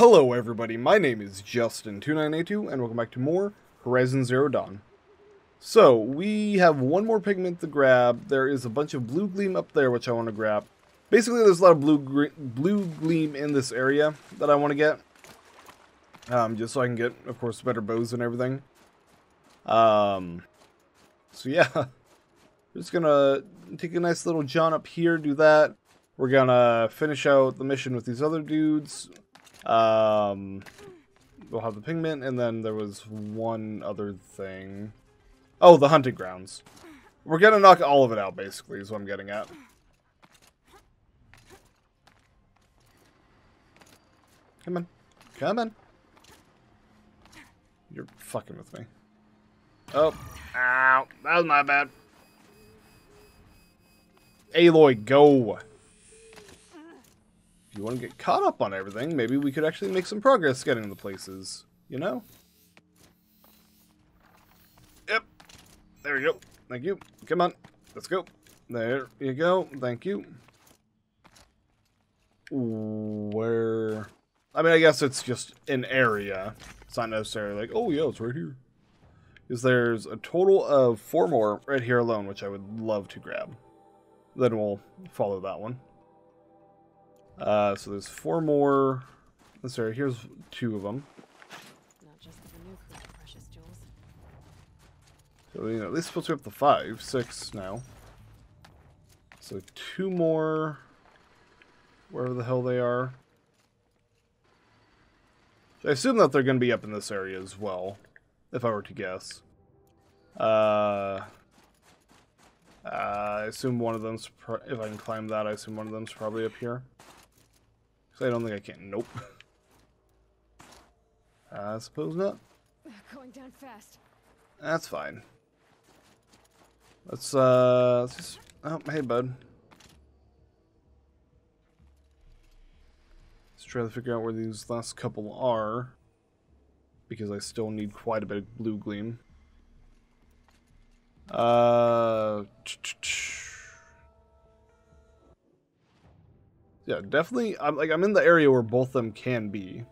Hello everybody, my name is Justin2982 and welcome back to more Horizon Zero Dawn. So, we have one more pigment to grab. There is a bunch of blue gleam up there which I want to grab. Basically, there's a lot of blue blue gleam in this area that I want to get. Um, just so I can get, of course, better bows and everything. Um, so yeah, just gonna take a nice little jaunt up here, do that. We're gonna finish out the mission with these other dudes. Um, we'll have the pigment, and then there was one other thing. Oh, the hunting grounds. We're gonna knock all of it out, basically, is what I'm getting at. Come on. Come on. You're fucking with me. Oh. Ow. That was my bad. Aloy, go. You want to get caught up on everything, maybe we could actually make some progress getting the places. You know? Yep. There you go. Thank you. Come on. Let's go. There you go. Thank you. Where... I mean, I guess it's just an area. It's not necessarily like, oh yeah, it's right here. Because there's a total of four more right here alone, which I would love to grab. Then we'll follow that one. Uh, so there's four more. Sorry, here's two of them. Not just the new precious jewels. So you know, at least supposed to be up to five, six now. So two more, wherever the hell they are. I assume that they're going to be up in this area as well, if I were to guess. Uh, uh, I assume one of them's, if I can climb that, I assume one of them's probably up here. So I don't think I can. Nope. I suppose not. Going down fast. That's fine. Let's uh let's just oh hey bud. Let's try to figure out where these last couple are. Because I still need quite a bit of blue gleam. Uh Yeah, definitely. I'm like I'm in the area where both of them can be.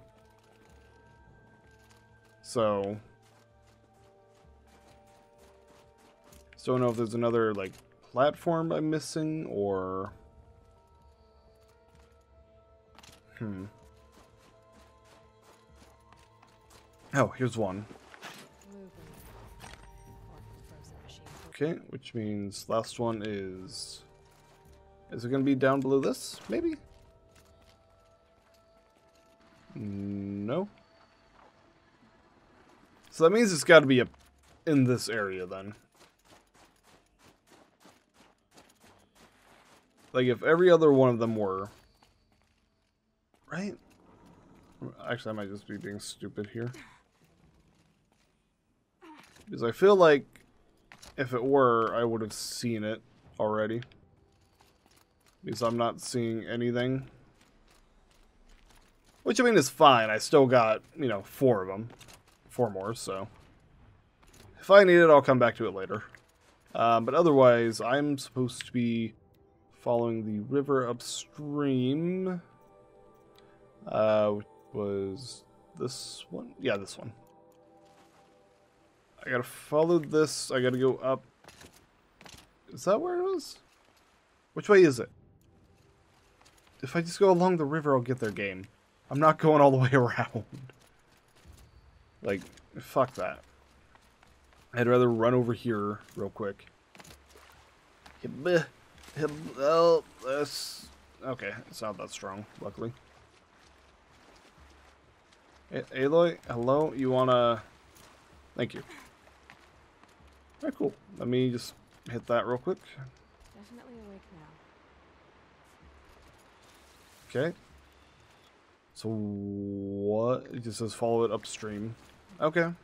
So, still don't know if there's another like platform I'm missing or. Hmm. Oh, here's one. Okay, which means last one is... Is it going to be down below this? Maybe? No. So that means it's got to be up in this area then. Like if every other one of them were. Right? Actually, I might just be being stupid here. Because I feel like if it were, I would have seen it already. Because I'm not seeing anything. Which, I mean, is fine. I still got, you know, four of them. Four more, so. If I need it, I'll come back to it later. Um, but otherwise, I'm supposed to be following the river upstream. Uh, which was this one? Yeah, this one. I gotta follow this. I gotta go up. Is that where it was? Which way is it? If I just go along the river, I'll get their game. I'm not going all the way around. Like, fuck that. I'd rather run over here real quick. Oh. Okay, it's not that strong, luckily. Aloy, hello? You wanna... Thank you. Alright, cool. Let me just hit that real quick. Definitely awake now. Okay. So what? It just says follow it upstream. Okay. Um,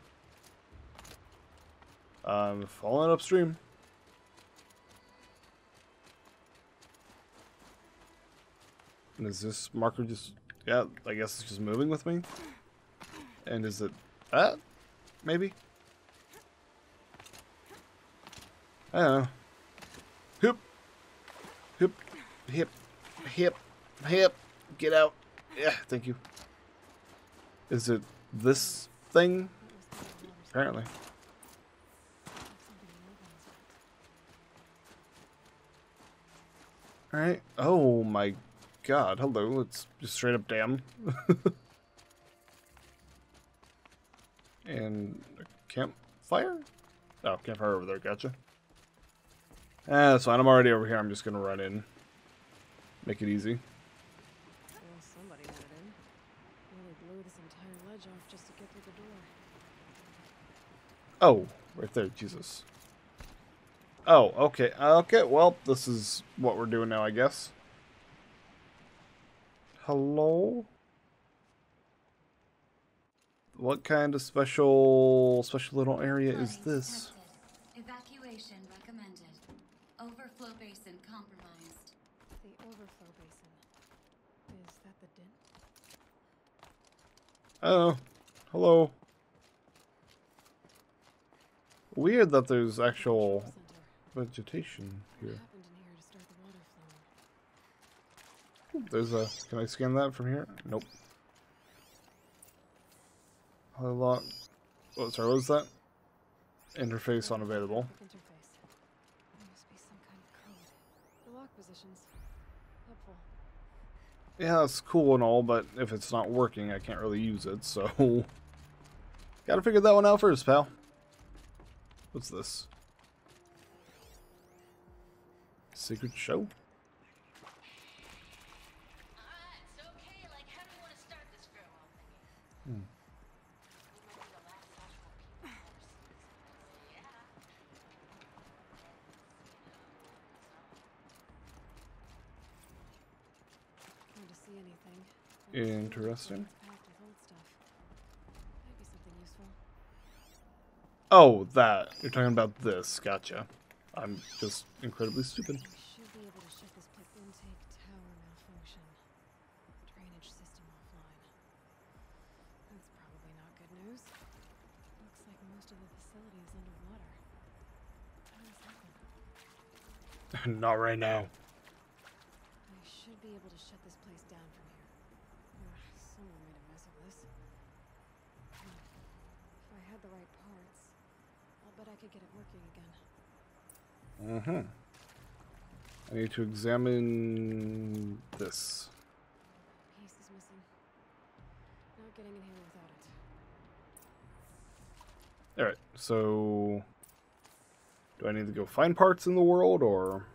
I'm following upstream. And is this marker just... Yeah, I guess it's just moving with me. And is it that? Maybe? I don't know. Hip. Hip. Hip. Hip. Hip. Get out. Yeah, thank you. Is it this thing? Apparently. Alright. Oh my god. Hello. It's just straight up damn. and a campfire? Oh, campfire over there. Gotcha. Ah, that's fine. I'm already over here. I'm just gonna run in. Make it easy. Well, somebody let it in. Nearly blew this entire ledge off just to get through the door. Oh, right there. Jesus. Oh, okay. Okay, well, this is what we're doing now, I guess. Hello? What kind of special special little area is this? detected. Evacuation recommended. Overflow basin compromised. The overflow basin. Is that the din? Oh, uh, hello. Weird that there's actual vegetation here. There's a. Can I scan that from here? Nope. Unlock. Oh, sorry. What was that? Interface unavailable. Yeah, that's cool and all, but if it's not working, I can't really use it. So, gotta figure that one out first, pal. What's this? Secret show? Hmm. Alright, it's Oh, that. You're talking about this. Gotcha. I'm just incredibly stupid. We should be able to shut this place. Intake tower malfunction. Drainage system offline. That's probably not good news. Looks like most of the facility is underwater. How does this happen? not right now. I should be able to shut this place down from here. Ugh, someone made a mess of this. Huh. If I had the right parts, I could get it working again. Mm-hmm. I need to examine this. Piece is missing. Not getting in here without it. Alright, so... Do I need to go find parts in the world, or...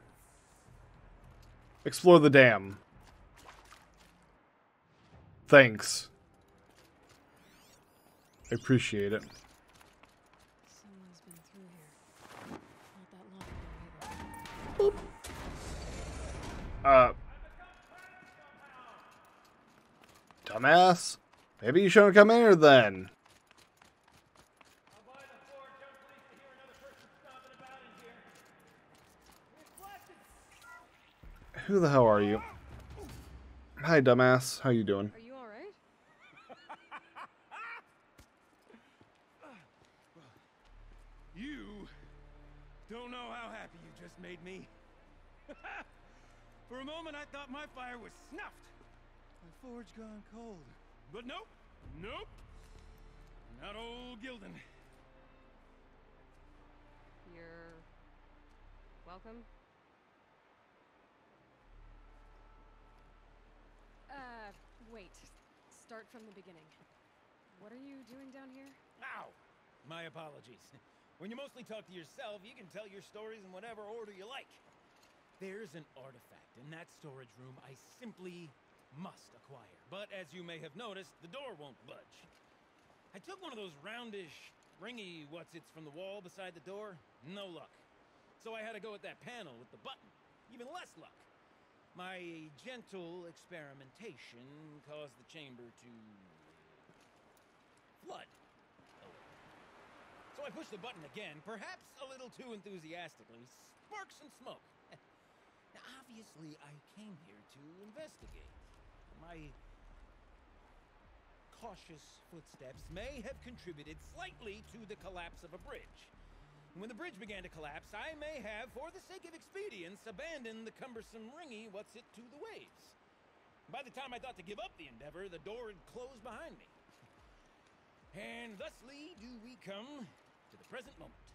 Explore the dam. Thanks. I appreciate it. Someone's been through here. Not that either. Uh... Dumbass? Maybe you shouldn't come in here then. Who the hell are you? Hi, dumbass. How you doing? Made me. For a moment, I thought my fire was snuffed. My forge gone cold. But nope, nope. Not old Gildun. You're welcome. Uh, wait. Start from the beginning. What are you doing down here? Ow! My apologies. When you mostly talk to yourself, you can tell your stories in whatever order you like. There's an artifact in that storage room I simply must acquire. But as you may have noticed, the door won't budge. I took one of those roundish, ringy what's-its from the wall beside the door. No luck. So I had to go with that panel with the button. Even less luck. My gentle experimentation caused the chamber to flood. So I pushed the button again, perhaps a little too enthusiastically. Sparks and smoke. now, obviously, I came here to investigate. My cautious footsteps may have contributed slightly to the collapse of a bridge. When the bridge began to collapse, I may have, for the sake of expedience, abandoned the cumbersome ringy what's it to the waves. By the time I thought to give up the endeavor, the door had closed behind me. And thusly do we come to the present moment.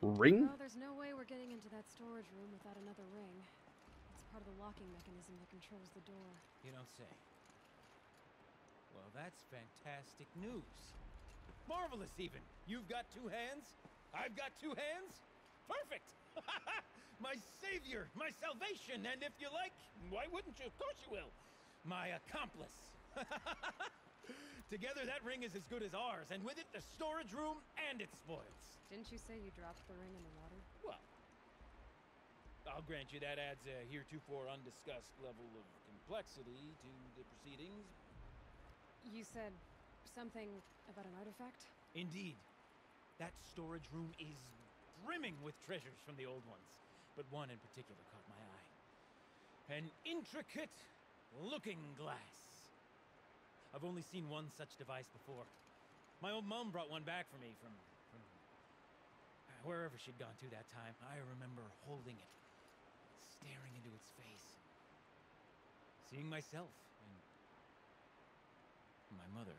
Ring? Well, there's no way we're getting into that storage room without another ring. It's part of the locking mechanism that controls the door. You don't say. Well, that's fantastic news. Marvelous, even. You've got two hands. I've got two hands. Perfect. my savior, my salvation, and if you like, why wouldn't you? Of course you will. My accomplice. Together, that ring is as good as ours, and with it, the storage room and its spoils. Didn't you say you dropped the ring in the water? Well, I'll grant you that adds a heretofore undiscussed level of complexity to the proceedings. You said something about an artifact? Indeed, that storage room is brimming with treasures from the old ones, but one in particular caught my eye. An intricate looking glass. I've only seen one such device before. My old mum brought one back for me from, from wherever she'd gone to that time. I remember holding it, staring into its face, seeing myself and my mother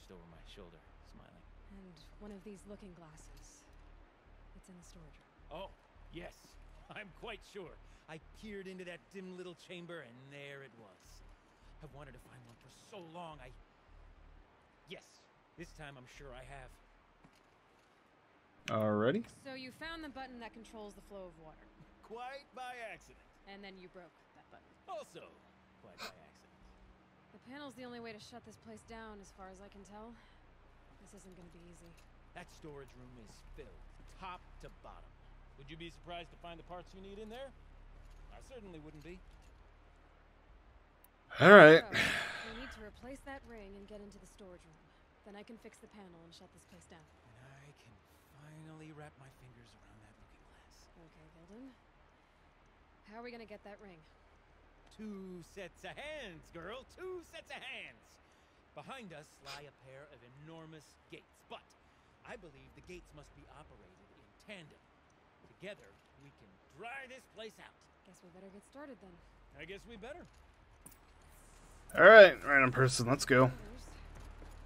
just over my shoulder, smiling. And one of these looking glasses. It's in the storage room. Oh, yes, I'm quite sure. I peered into that dim little chamber, and there it was. I've wanted to find one for so long. I. Yes, this time I'm sure I have. Alrighty. So you found the button that controls the flow of water, Quite by accident. and then you broke that button. Also, quite by accident. The panel's the only way to shut this place down, as far as I can tell. This isn't gonna be easy. That storage room is filled, top to bottom. Would you be surprised to find the parts you need in there? I certainly wouldn't be. Alright. So, we need to replace that ring and get into the storage room. Then I can fix the panel and shut this place down. And I can finally wrap my fingers around that looking glass. Okay, Gildun. How are we gonna get that ring? Two sets of hands, girl. Two sets of hands. Behind us lie a pair of enormous gates, but I believe the gates must be operated in tandem. Together, we can dry this place out. Guess we better get started then. I guess we better. Alright, random person, let's go.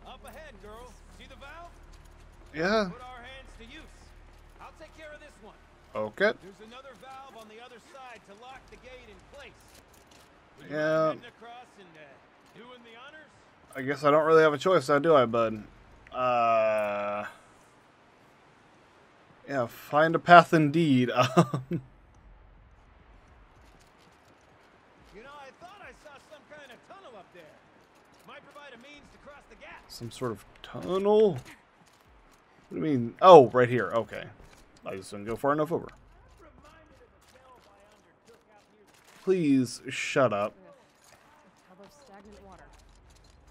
Up ahead, girl. See the valve? Yeah. Put our hands to use. I'll take care of this one. Okay. There's another valve on the other side to lock the gate in place. Would Yeah. and uh, doing the honors? I guess I don't really have a choice now, do I, bud? Uh. Yeah, find a path indeed. Um, You know, I thought I saw some kind of tunnel up there. Might provide a means to cross the gap. Some sort of tunnel? What do you mean? Oh, right here. Okay. I just didn't go far enough over. Please shut up.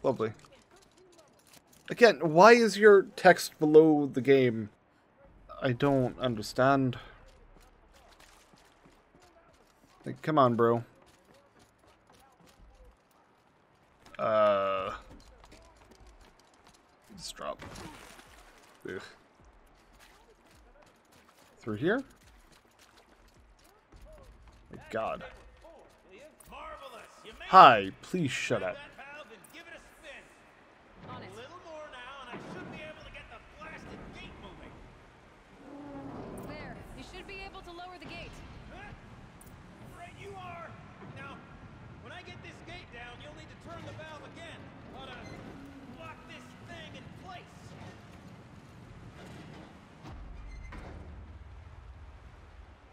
Lovely. Again, why is your text below the game? I don't understand. Like, come on, bro. Uh. Let's drop. Ugh. Through here? My God. Marvelous. You made Hi, please shut up.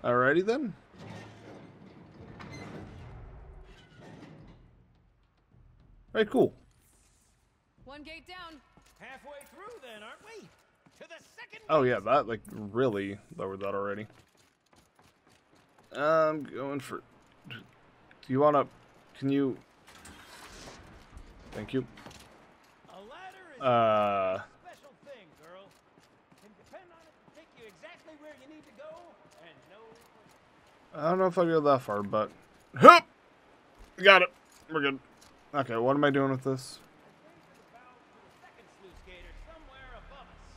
Alrighty then. Very cool. One gate down. Halfway through, then, aren't we? To the second. Oh yeah, that like really lowered that already. I'm going for. Do you want to? Can you? Thank you. A ladder is Uh, a special thing, girl. Can depend on it to take you exactly where you need to go, and no. I don't know if I'll go that far, but. Hup! Got it. We're good. Okay, what am I doing with this? The valve to the second sluice gate are somewhere above us.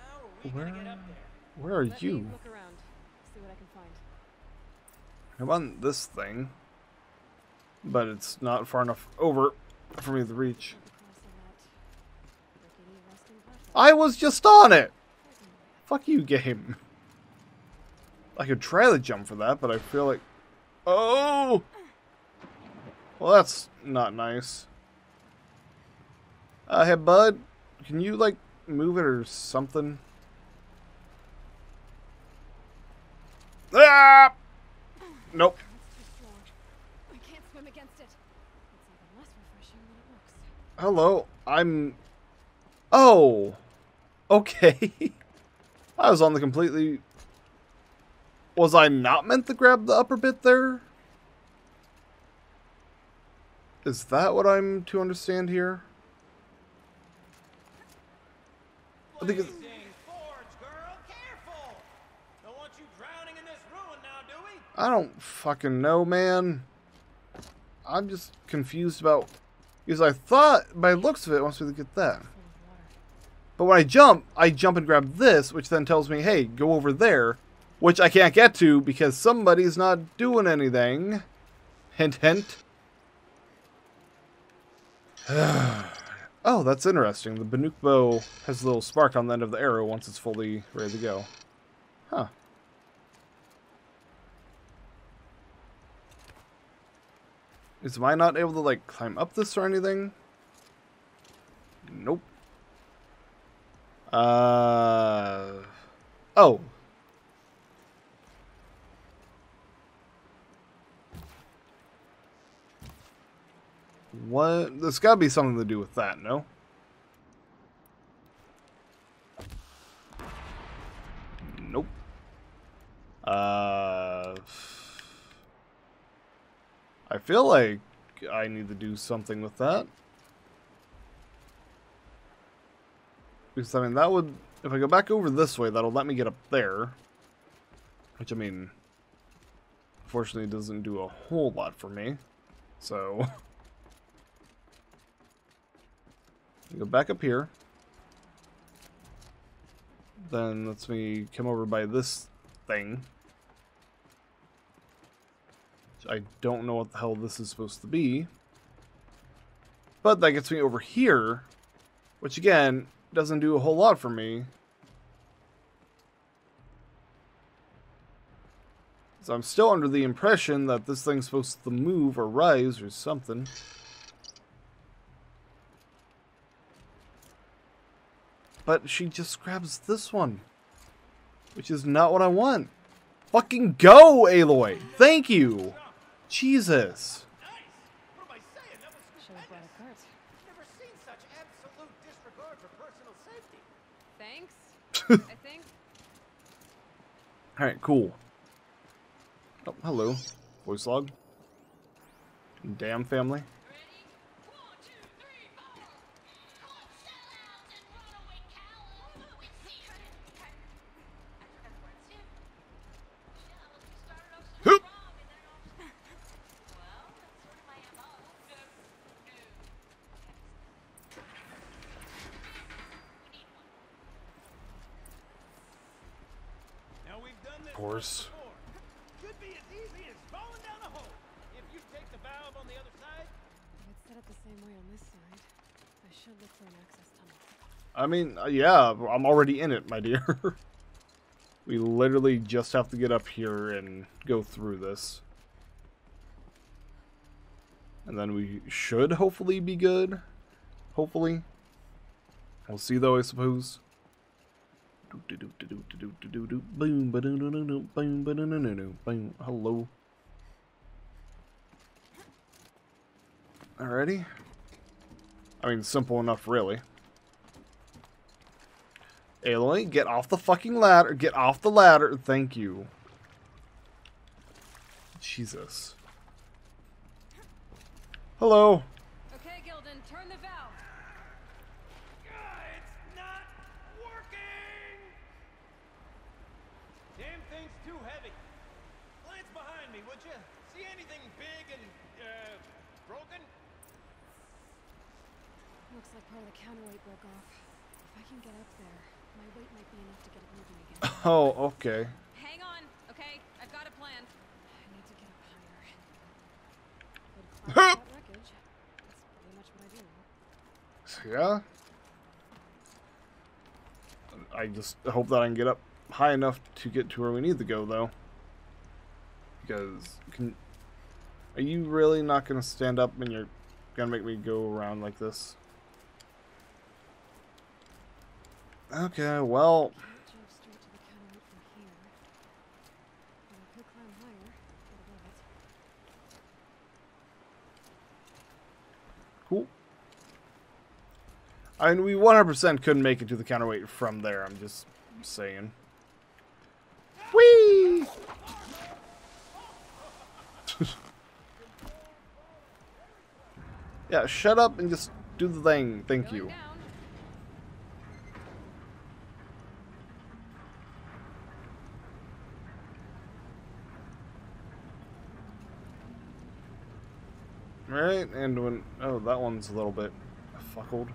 How are we Where? gonna get up there? Where are you? look around. See what I can find. I'm on this thing, but it's not far enough over for me to reach. Across of that rickety rusting platform. I was just on it! Fuck you, game. I could try to jump for that, but I feel like... Oh! Well, that's not nice. Uh, hey, bud. Can you, like, move it or something? Ah! Nope. Hello, I'm. Oh, okay. I was on the completely. Was I not meant to grab the upper bit there? Is that what I'm to understand here? I think it's. We? I don't fucking know, man. I'm just confused about. Because I thought, by looks of it, me to get that. But when I jump, I jump and grab this, which then tells me, hey, go over there, which I can't get to because somebody's not doing anything. Hint, hint. oh, that's interesting. The Banuk bow has a little spark on the end of the arrow once it's fully ready to go. Huh. Is am I not able to, like, climb up this or anything? Nope. Uh. Oh. What? There's got to be something to do with that, no? Nope. Uh. I feel like I need to do something with that. Because, I mean, that would... If I go back over this way, that'll let me get up there. Which, I mean... Unfortunately, doesn't do a whole lot for me. So... go back up here. Then lets me come over by this thing. I don't know what the hell this is supposed to be. But that gets me over here. Which, again, doesn't do a whole lot for me. So I'm still under the impression that this thing's supposed to move or rise or something. But she just grabs this one. Which is not what I want. Fucking go, Aloy! Thank you! Jesus. Nice! What am I saying? That was Should have brought a cart. Never seen such absolute disregard for personal safety. Thanks. I think. Alright, cool. Oh, hello. Voice log. Damn family. Ready? One, two, three, four. Club sellouts and runaway cows with secret intent. I forgot the words too. Shall we started off so Hoop. strong and then all Well, that's sort of my MO. No, no. We need one. Now we've done this Course. once before. Could be as easy as falling down a hole. If you take the valve on the other side, If it's set up the same way on this side, I should look for an access tunnel. I mean, uh, yeah, I'm already in it, my dear. we literally just have to get up here and go through this. And then we should hopefully be good. Hopefully. We'll see though, I suppose. Hello. Alrighty. I mean, simple enough, really. Aloy, get off the fucking ladder. Get off the ladder. Thank you. Jesus. Hello. Okay, Gildun, turn the valve. It's not working! Damn thing's too heavy. Glance behind me, would you? See anything big and, uh, broken? Looks like part of the counterweight broke off. If I can get up there, my weight might be enough to get it moving again. Oh, okay. Hang on, okay? I've got a plan. I need to get up higher. Could climb that wreckage. That's pretty much what I So, yeah. I just hope that I can get up high enough to get to where we need to go, though. Because, can, are you really not going to stand up and you're going to make me go around like this? Okay, well, Can't jump straight to the counterweight from here. But I could climb higher, get above well... cool. I mean, we 100% couldn't make it to the counterweight from there, I'm just saying. Whee! yeah, shut up and just do the thing. Thank you. Down. Right, and when oh that one's a little bit fuckled.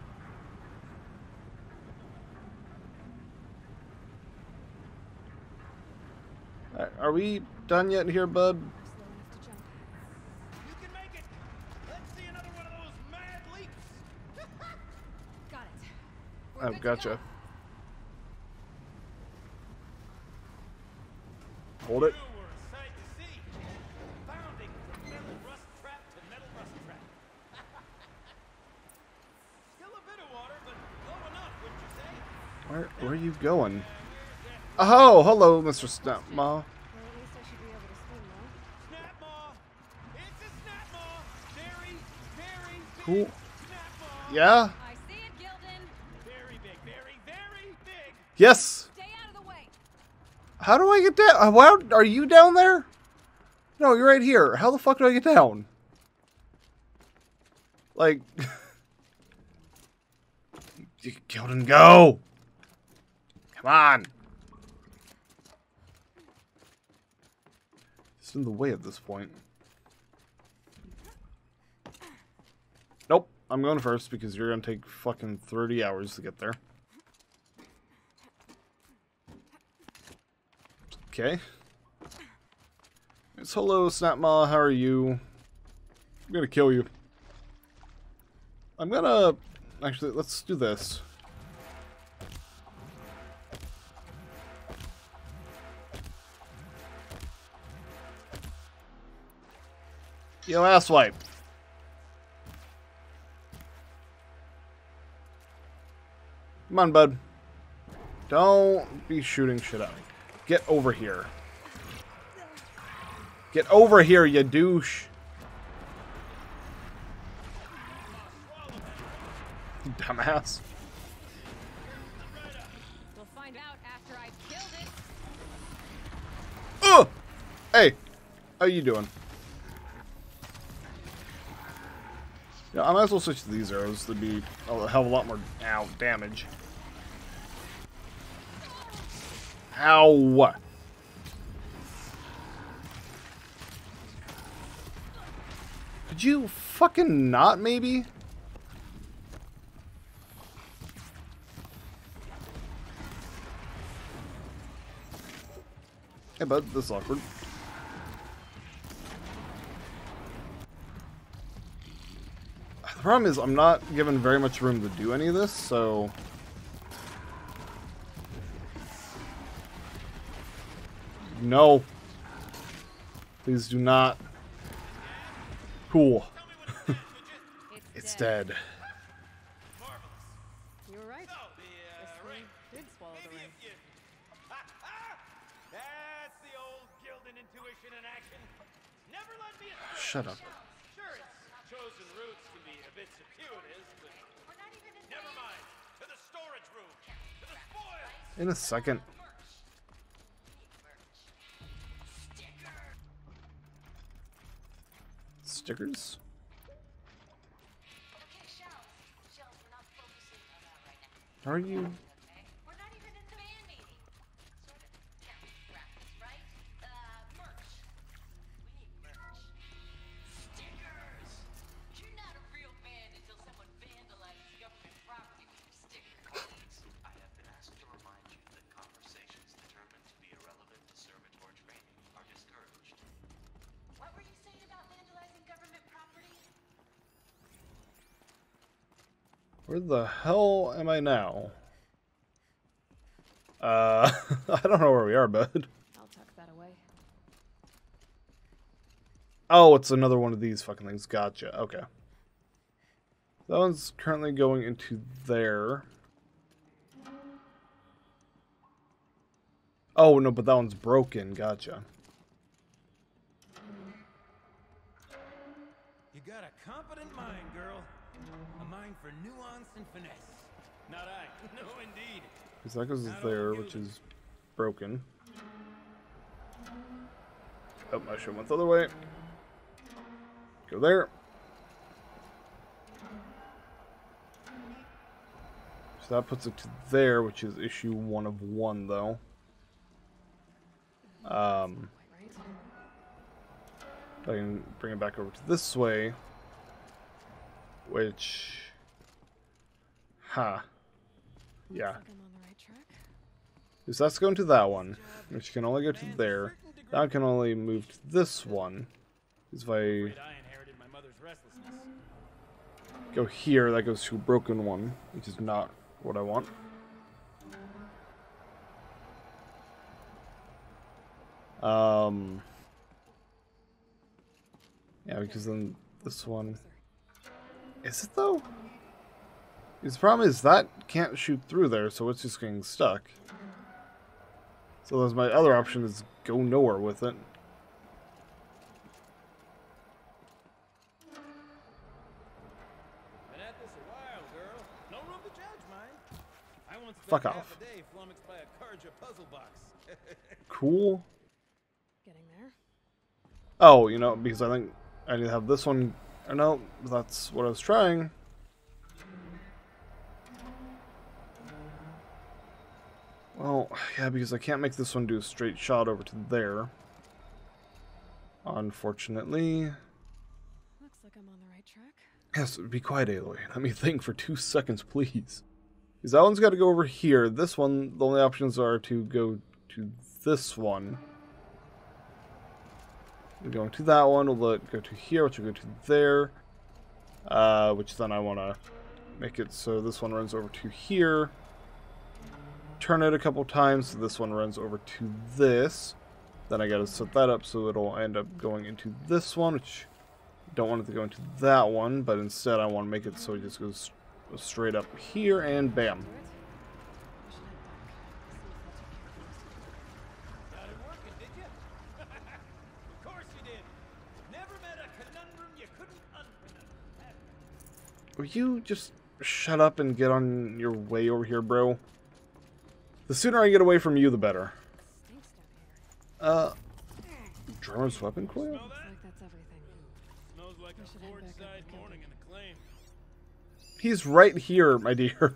Uh, Are we done yet here, bud? Slow enough to jump. You can make it. Let's see another one of those mad leaps. Got it. We're Oh, good to gotcha. go. Hold it. You were a sight to see. Bounding from metal rust trap to metal rust trap. Still a bit of water, but low enough, wouldn't you say? Where are you going? Oh, hello, Mr. Snapmaw. Well, at least I should be able to swim now. Snap maw. It's a snap maw. Very, very big Cool. Yeah? I see it, Gildun. Very big, very, very big. Yes. Stay out of the way. How do I get down? Uh, Wow, are you down there? No, you're right here. How the fuck do I get down? Like, and go. Come on. It's in the way at this point. Nope, I'm going first because you're gonna take fucking 30 hours to get there. Okay. It's hello, Snapmaw, How are you? I'm gonna kill you. I'm gonna actually let's do this. Yo, asswipe. Come on, bud. Don't be shooting shit at me. Get over here. Get over here, you douche. Dumbass. We'll find out after I've killed it. Ugh! Hey, how you doing? I might as well switch to these arrows to be a hell of a lot more ow damage. Ow! What? Could you fucking not, maybe? Hey, bud, this is awkward. Problem is I'm not given very much room to do any of this, so... No. Please do not. Cool. It's, It's dead. Marvelous. You were right. So, the, This uh, thing ring. did swallow the ring. That's the old Gildun intuition in action. Never let me. Shut up. Sure, its chosen routes can be a bit circuitous, but never mind. To the storage room. To the spoils. In a second. Stickers? Okay, shells. The hell am I now? Uh, I don't know where we are, bud. I'll tuck that away. Oh, it's another one of these fucking things. Gotcha. Okay. That one's currently going into there. Oh, no, but that one's broken. Gotcha. You got a competent mind, girl. A for nuance and finesse. Not I. No, indeed. Because that goes there, which is broken. Oh, have went the other way. Go there. So that puts it to there, which is issue one of one, though. Um, I can bring it back over to this way, which, huh, yeah. Looks like I'm on the right track. Because that's going to that one, which can only go to there. That can only move to this one. Because if I Afraid I inherited my mother's restlessness. go here, that goes to a broken one, which is not what I want. Um. Yeah, because then this one. Is it though? Because the problem is that can't shoot through there, so it's just getting stuck. So there's my other option is go nowhere with it. Been at this a while, girl. No room to judge, mind. I once spent Fuck off. day flummoxed by a Carja puzzle box. Cool. Getting there. Oh, you know, because I think I need to have this one. I know that's what I was trying. Well, yeah, because I can't make this one do a straight shot over to there. Unfortunately. Looks like I'm on the right track. Yes, be quiet, Aloy. Let me think for two seconds, please. Because that one's got to go over here. This one, the only options are to go to this one. We're going to that one. We'll let go to here, which will go to there. Uh, which then I want to make it so this one runs over to here. Turn it a couple times so this one runs over to this. Then I got to set that up so it'll end up going into this one, which don't want it to go into that one, but instead I want to make it so it just goes straight up here and bam. Will you just shut up and get on your way over here, bro? The sooner I get away from you, the better. Stinks down here. Uh, Drummer's weapon coil? Smell Looks that? like that's everything. Smells like I a should head forge back up side and kill morning in the claim. He's right here, my dear.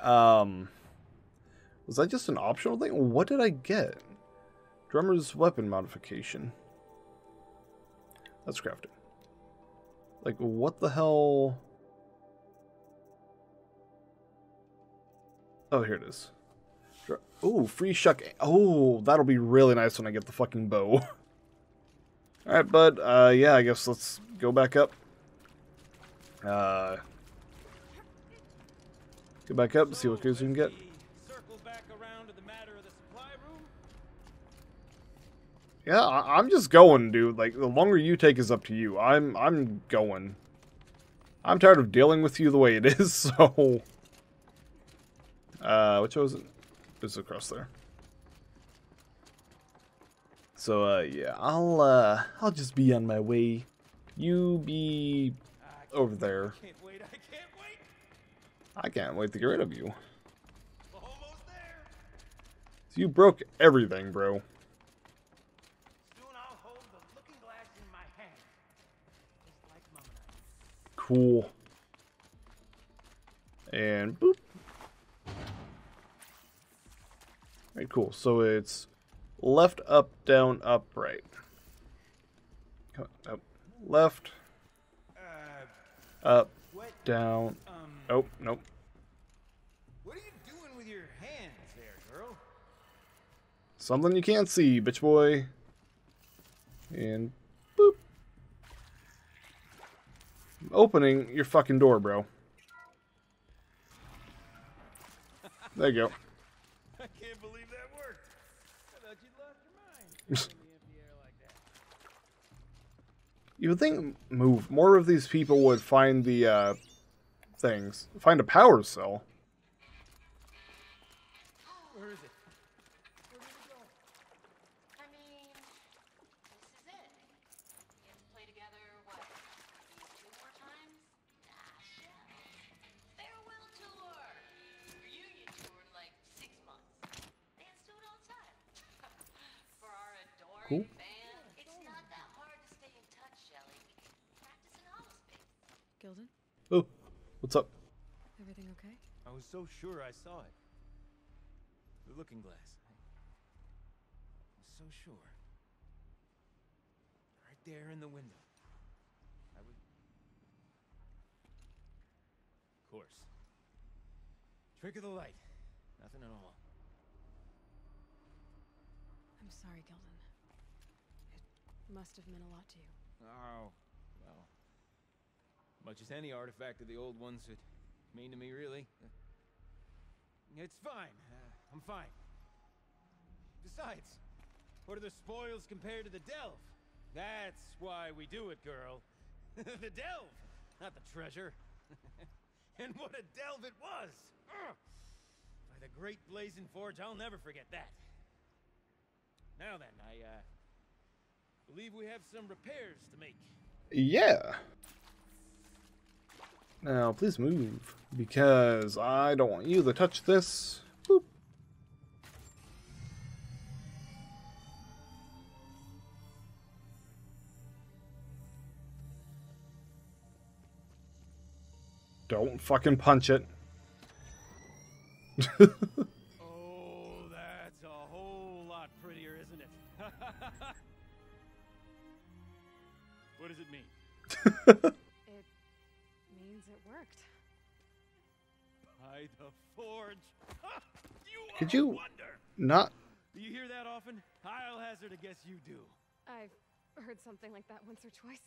um, was that just an optional thing? What did I get? Drummer's weapon modification. That's crafted. Like, what the hell? Oh, here it is. Ooh, free shuck. Oh, that'll be really nice when I get the fucking bow. Alright, bud. Uh, yeah, I guess let's go back up. Uh, go back up see what So, goes we can get. Yeah, I'm just going, dude. Like the longer you take is up to you. I'm I'm going. I'm tired of dealing with you the way it is. So, uh, which was it? It's across there. So, uh, yeah, I'll uh, I'll just be on my way. You be over there. can't wait. I can't wait. I can't wait to get rid of you. Almost there. So you broke everything, bro. Soon I'll hold the looking glass in my hand. Just like Mama and I. Cool. And boop. Alright, cool. So it's left, up, down, up, right. Come on, Up, left, Uh, up, down. Um, Oh, nope. what are you doing with your hands there, girl? Something you can't see, bitch boy. And boop. opening your fucking door, bro. There you go. I can't believe that worked. I thought you'd lost your mind. in the empty air like that. You would think move more of these people would find the uh, things, find a power cell. What's up? everything okay? I was so sure I saw it. The looking glass. I was so sure. Right there in the window. I was. Of course. Trick of the light. Nothing at all. I'm sorry, Gildun. It must have meant a lot to you. Oh, well. Much as any artifact of the old ones would mean to me, really. It's fine. Uh, I'm fine. Besides, what are the spoils compared to the delve? That's why we do it, girl. the delve, not the treasure. and what a delve it was! By the great blazing forge, I'll never forget that. Now then, I uh, believe we have some repairs to make. Yeah. Now, please move, because I don't want you to touch this. Boop. Don't fucking punch it. Oh, that's a whole lot prettier, isn't it? what does it mean? Could you- wonder. Not. Do you hear that often? I'll hazard a guess you do. I've heard something like that once or twice.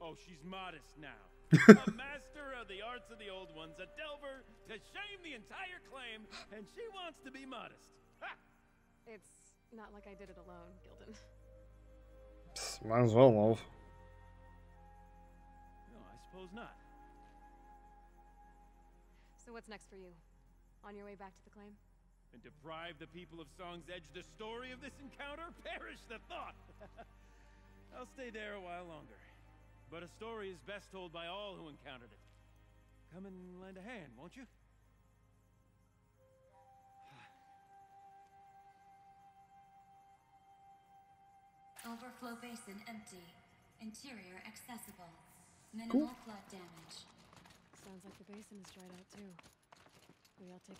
Oh, she's modest now. a master of the arts of the old ones, a delver to shame the entire claim, and she wants to be modest. Ha! It's not like I did it alone, Gildun. Might as well, love. No, I suppose not. So what's next for you? On your way back to the claim? And deprive the people of Song's Edge the story of this encounter? Perish the thought! I'll stay there a while longer. But a story is best told by all who encountered it. Come and lend a hand, won't you? Overflow basin empty. Interior accessible. Minimal flood damage. Sounds like the basin is dried out too. We all take a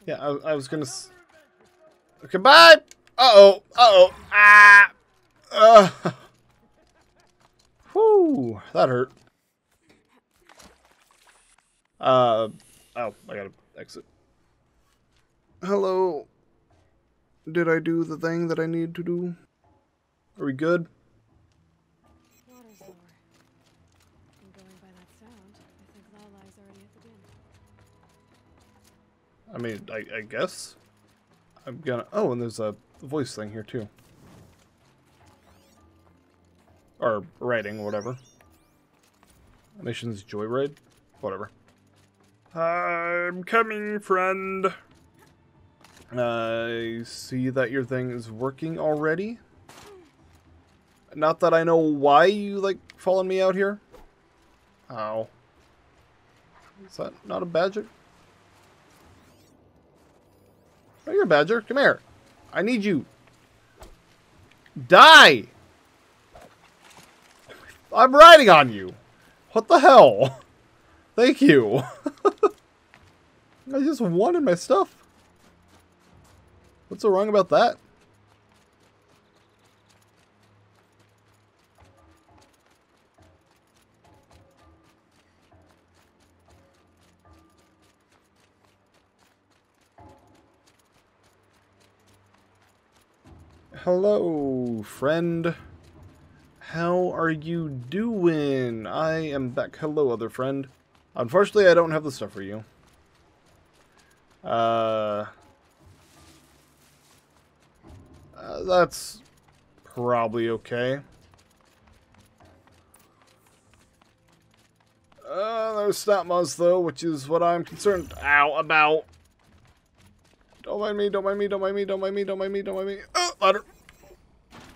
Yeah. I, I was gonna. S- okay, bye. Uh oh. Uh oh. Ah. Uh. Whew. That hurt. Uh. Oh, I gotta exit. Hello. Did I do the thing that I need to do? Are we good? Water's lower. And going by that sound, I think Lala's already at the den. I mean, I, I guess. I'm gonna. Oh, and there's a voice thing here too. Or writing, whatever. Missions Joyride? Whatever. I'm coming, friend. I see that your thing is working already. Not that I know why you, like, following me out here. Ow. Is that not a badger? Oh, badger. Come here. I need you. Die! I'm riding on you. What the hell? Thank you. I just wanted my stuff. What's so wrong about that? Hello, friend. How are you doing? I am back. Hello, other friend. Unfortunately, I don't have the stuff for you. Uh, uh that's probably okay. Uh, there's Snapmaws though, which is what I'm concerned ow about. Don't mind me, don't mind me, don't mind me, don't mind me, don't mind me, don't mind me. Oh, ladder.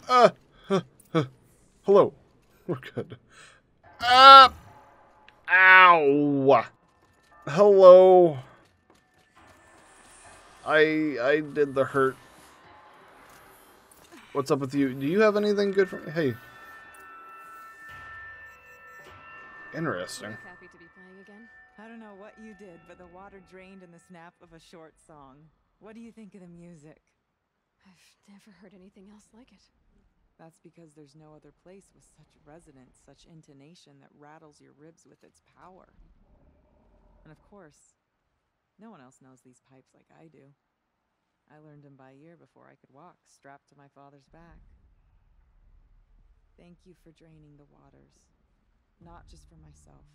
Uh, huh, huh. hello. We're good. Uh, ow. Hello. I I did the hurt. What's up with you? Do you have anything good for me? Hey. Interesting. Happy to be playing again. I don't know what you did, but the water drained in the snap of a short song. What do you think of the music? I've never heard anything else like it. That's because there's no other place with such resonance, such intonation that rattles your ribs with its power. And of course, no one else knows these pipes like I do. I learned them by ear before I could walk, strapped to my father's back. Thank you for draining the waters, not just for myself,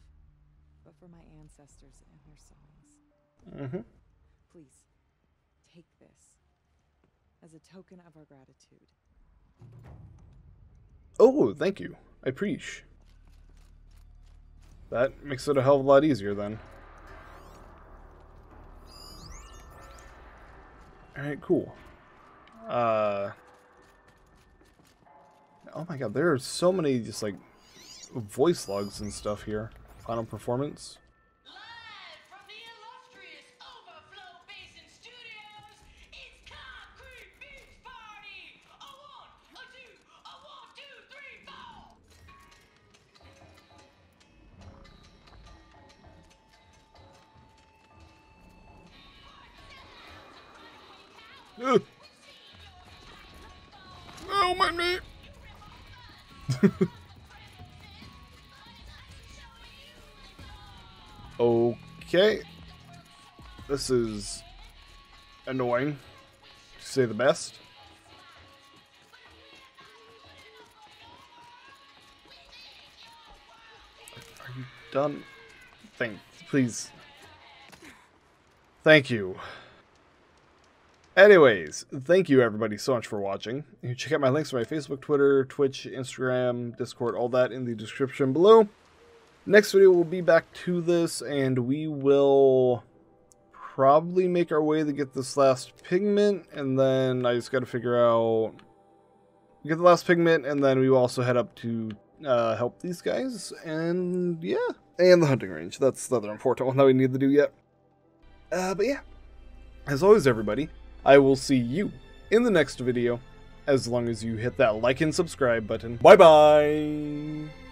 but for my ancestors and their songs. Mm-hmm. Please, take this as a token of our gratitude. Oh, thank you. I preach. That makes it a hell of a lot easier then. Alright, cool. Uh Oh my god, there are so many just like voice logs and stuff here. Final performance. This is annoying. To say the best. Are you done? Thank please. Thank you. Anyways, thank you everybody so much for watching. You check out my links for my Facebook, Twitter, Twitch, Instagram, Discord, all that in the description below. Next video we'll be back to this and we will probably make our way to get this last pigment and then I just got to figure out get the last pigment and then we will also head up to uh, help these guys and yeah and the hunting range that's the other important one that we need to do yet uh, but yeah as always everybody I will see you in the next video, as long as you hit that like and subscribe button. Bye bye!